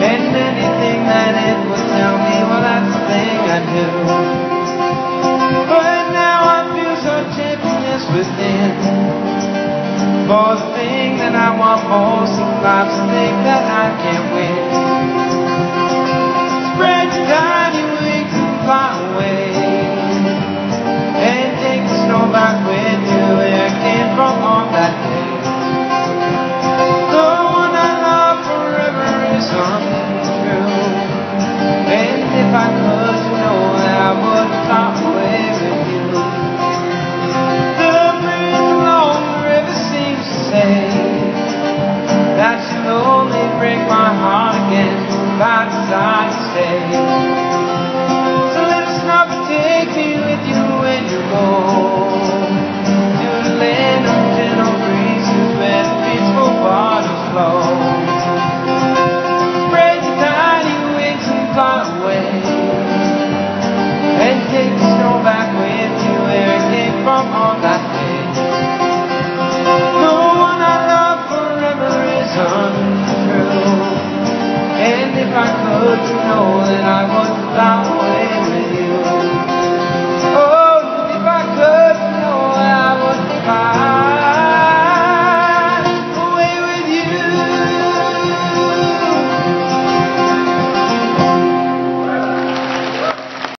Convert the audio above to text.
And anything that it will tell me, well, that's the thing I do. But now I feel so champions within. For the thing that I want most in life's thing that I can't say that you'll only break my heart again if I decide to stay. if I could to know that I was bound.